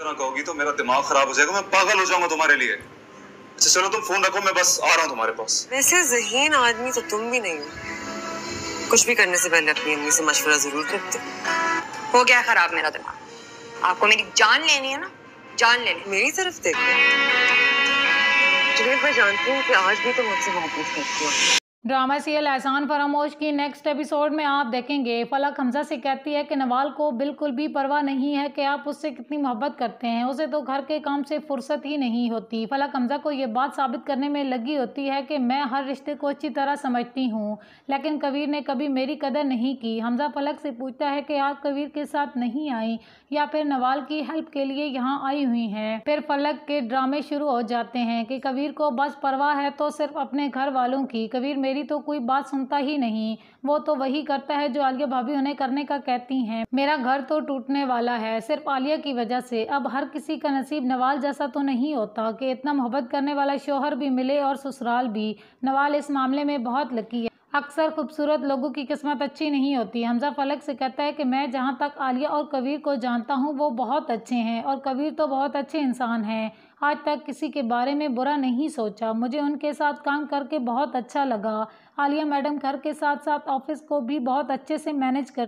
तरह कहोगी तो मेरा दिमाग खराब हो जाएगा मैं पागल हो जाऊँगा तुम्हारे लिए। अच्छा चलो तुम फ़ोन रखो मैं बस आ रहा हूँ तुम्हारे पास। वैसे जहीन आदमी तो तुम भी नहीं हो। कुछ भी करने से पहले अपनी अम्मी से मशवरा ज़रूर करते हो। गया खराब मेरा दिमाग। आपको मेरी जान लेनी है ना? जान लेनी मेरी तरफ़ देखो। मैं जानती हूँ कि आज भी तुम मुझसे मोहब्बत करती हो। ड्रामा सीरियल एहसान फरामोश की नेक्स्ट एपिसोड में आप देखेंगे। फलक हमजा से कहती है कि नवाल को बिल्कुल भी परवाह नहीं है कि आप उससे कितनी मोहब्बत करते हैं। उसे तो घर के काम से फुर्सत ही नहीं होती। फलक हमजा को ये बात साबित करने में लगी होती है कि मैं हर रिश्ते को अच्छी तरह समझती हूँ, लेकिन कबीर ने कभी मेरी कदर नहीं की। हमजा फलक से पूछता है कि आप कबीर के साथ नहीं आई, या फिर नवाल की हेल्प के लिए यहाँ आई हुई हैं? फिर फलक के ड्रामे शुरू हो जाते हैं कि कबीर को बस परवाह है तो सिर्फ़ अपने घर वालों की। कबीर मेरी तो कोई बात सुनता ही नहीं। वो तो वही करता है जो आलिया भाभी उन्हें करने का कहती हैं। मेरा घर तो टूटने वाला है, सिर्फ़ आलिया की वजह से। अब हर किसी का नसीब नवाल जैसा तो नहीं होता कि इतना मोहब्बत करने वाला शोहर भी मिले और ससुराल भी। नवाल इस मामले में बहुत लकी है। अक्सर खूबसूरत लोगों की किस्मत अच्छी नहीं होती। हमजा फलक से कहता है कि मैं जहाँ तक आलिया और कबीर को जानता हूँ, वो बहुत अच्छे हैं और कबीर तो बहुत अच्छे इंसान हैं। आज तक किसी के बारे में बुरा नहीं सोचा। मुझे उनके साथ काम करके बहुत अच्छा लगा। आलिया मैडम घर के साथ साथ ऑफ़िस को भी बहुत अच्छे से मैनेज कर